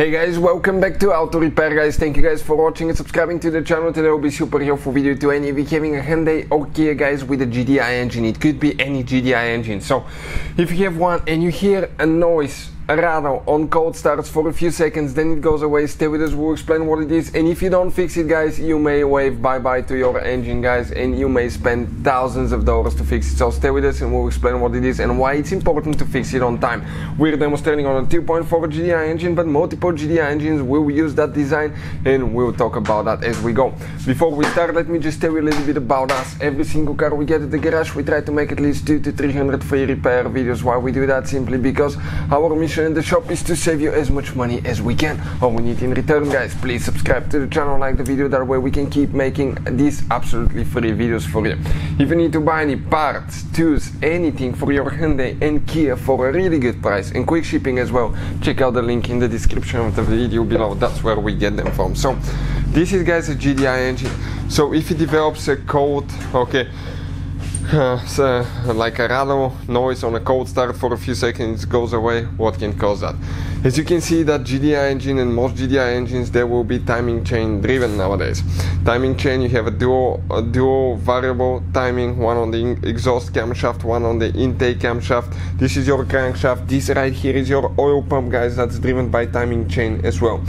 Hey guys, welcome back to Auto Repair guys. Thank you guys for watching and subscribing to the channel. Today will be super helpful video to any of you having a Hyundai or Kia guys with a GDI engine. It could be any GDI engine. So if you have one and you hear a noise rattle on cold starts for a few seconds, then it goes away. Stay with us, we'll explain what it is. And if you don't fix it, guys, you may wave bye bye to your engine, guys, and you may spend thousands of dollars to fix it. So stay with us and we'll explain what it is and why it's important to fix it on time. We're demonstrating on a 2.4 GDI engine, but multiple GDI engines will use that design, and we'll talk about that as we go. Before we start, let me just tell you a little bit about us. Every single car we get at the garage, we try to make at least two to 300 free repair videos. Why we do that? Simply because our mission in the shop is to save you as much money as we can. All we need in return, guys, please subscribe to the channel, like the video, that way we can keep making these absolutely free videos for you. If you need to buy any parts, tools, anything for your Hyundai and Kia for a really good price and quick shipping as well, check out the link in the description of the video below. That's where we get them from. So, this is, guys, a GDI engine. So, if it develops a code, okay, so, like a rattle noise on a cold start for a few seconds goes away what can cause that? As you can see that GDI engine and most GDI engines there will be timing chain driven nowadays. Timing chain you have a dual a dual variable timing one on the exhaust camshaft one on the intake camshaft. This is your crankshaft. This right here is your oil pump guys that's driven by timing chain as well.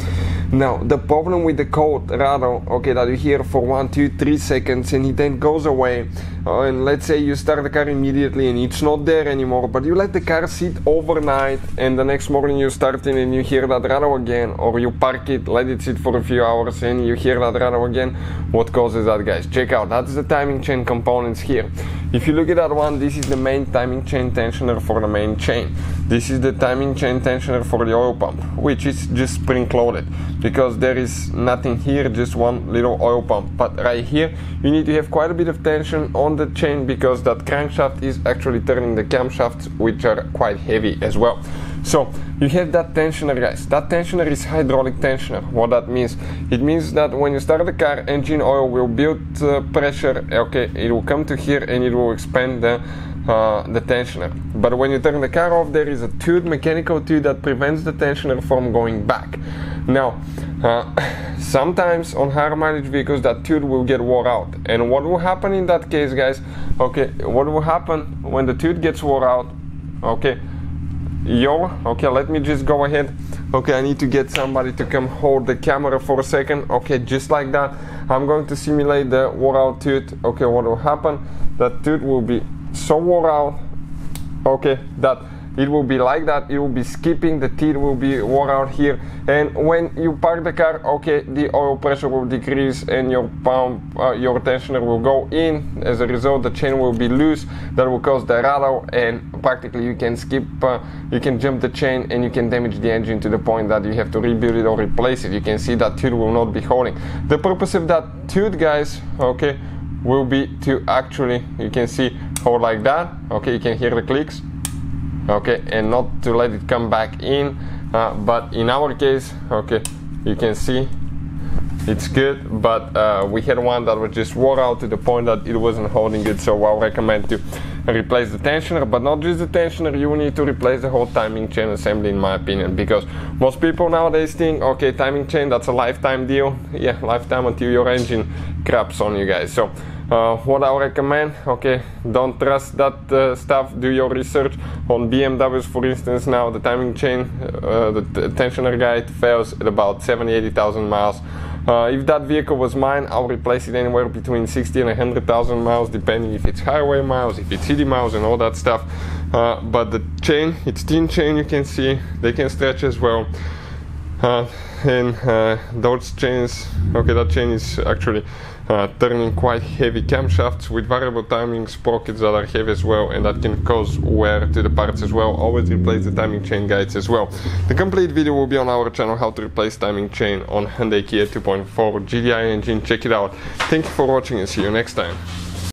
Now the problem with the cold rattle okay that you hear for one two three seconds and it then goes away Oh, and let's say you start the car immediately and it's not there anymore but you let the car sit overnight and the next morning you start it and you hear that rattle again or you park it let it sit for a few hours and you hear that rattle again. What causes that guys? Check out that's the timing chain components here. If you look at that one this is the main timing chain tensioner for the main chain. This is the timing chain tensioner for the oil pump which is just spring loaded because there is nothing here just one little oil pump. But right here you need to have quite a bit of tension on the chain because that crankshaft is actually turning the camshafts which are quite heavy as well. So you have that tensioner guys. That tensioner is hydraulic tensioner. What that means? It means that when you start the car engine oil will build uh, pressure. Okay it will come to here and it will expand the uh, the tensioner. But when you turn the car off, there is a tube, mechanical tube that prevents the tensioner from going back. Now, uh, sometimes on higher mileage vehicles, that tube will get wore out. And what will happen in that case, guys? Okay, what will happen when the tube gets wore out? Okay, yo, okay, let me just go ahead. Okay, I need to get somebody to come hold the camera for a second. Okay, just like that. I'm going to simulate the wore out tooth. Okay, what will happen? That tooth will be so wore out okay that it will be like that. It will be skipping. The teeth will be wore out here. And when you park the car okay the oil pressure will decrease and your pump uh, your tensioner will go in. As a result the chain will be loose. That will cause the rattle and practically you can skip uh, you can jump the chain and you can damage the engine to the point that you have to rebuild it or replace it. You can see that tooth will not be holding. The purpose of that tooth guys okay will be to actually you can see hold like that. Okay you can hear the clicks okay and not to let it come back in uh, but in our case okay you can see it's good but uh, we had one that was just wore out to the point that it wasn't holding good so I'll recommend to replace the tensioner but not just the tensioner you need to replace the whole timing chain assembly in my opinion because most people nowadays think okay timing chain that's a lifetime deal. Yeah lifetime until your engine craps on you guys. So uh, what I recommend, okay, don't trust that uh, stuff. Do your research on BMWs, for instance. Now the timing chain, uh, the tensioner guide fails at about 70, 80,000 miles. Uh, if that vehicle was mine, I'll replace it anywhere between 60 and 100,000 miles, depending if it's highway miles, if it's city miles, and all that stuff. Uh, but the chain, it's thin chain, you can see, they can stretch as well. Uh, and those chains, okay, that chain is actually uh, turning quite heavy camshafts with variable timing sprockets that are heavy as well and that can cause wear to the parts as well. Always replace the timing chain guides as well. The complete video will be on our channel how to replace timing chain on Hyundai Kia 2.4 GDI engine. Check it out. Thank you for watching and see you next time.